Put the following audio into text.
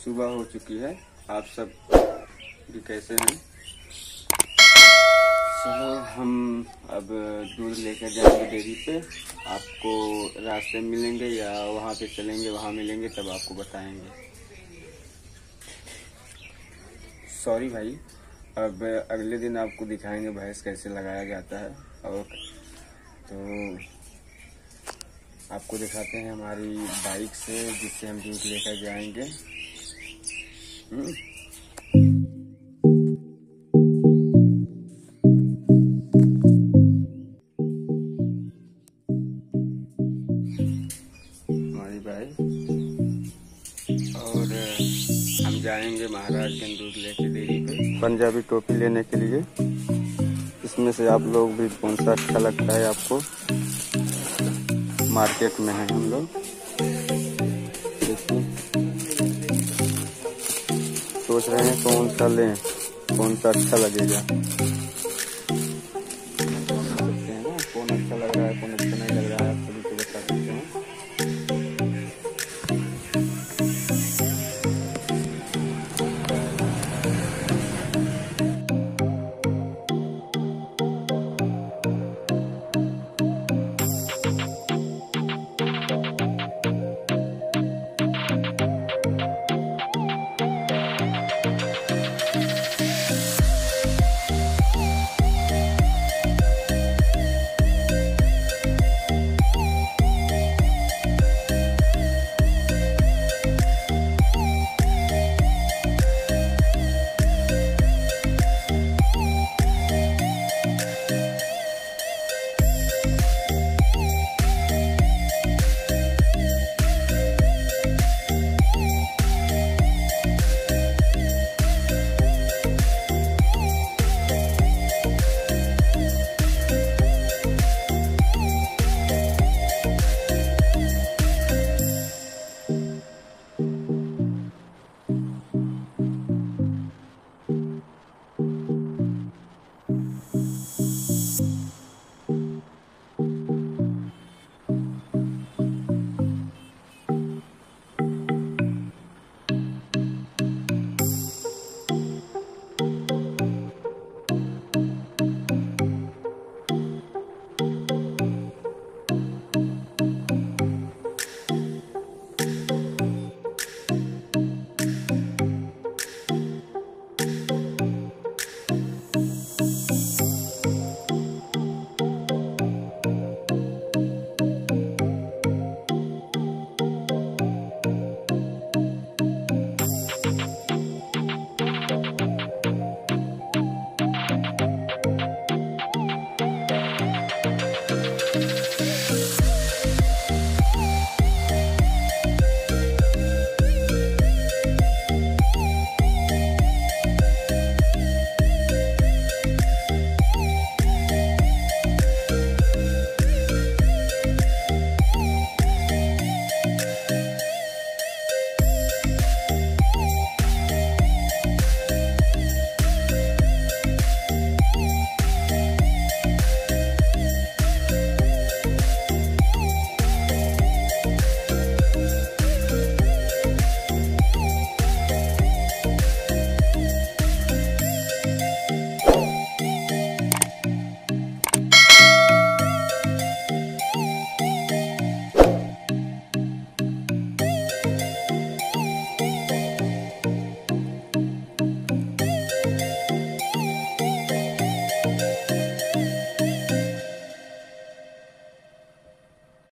सुबह हो चुकी है। आप सब भी कैसे हैं? चलो हम अब दूध लेकर जाएँगे डेयरी पे। आपको रास्ते मिलेंगे या वहाँ पे चलेंगे वहाँ मिलेंगे तब आपको बताएँगे। सॉरी भाई अब अगले दिन आपको दिखाएँगे भैंस कैसे लगाया जाता है। और तो आपको दिखाते हैं हमारी बाइक से जिससे हम दूध लेकर जाएँगे। हमारी बाइक और हम जाएँगे महाराजगंज दूध लेके डेयरी पे। पंजाबी टोपी लेने के लिए। इसमें से आप लोग भी कौन सा अच्छा लगता है आपको? मार्केट में है हम लोग। सोच रहे हैं कौन सा लें कौन सा अच्छा लगेगा।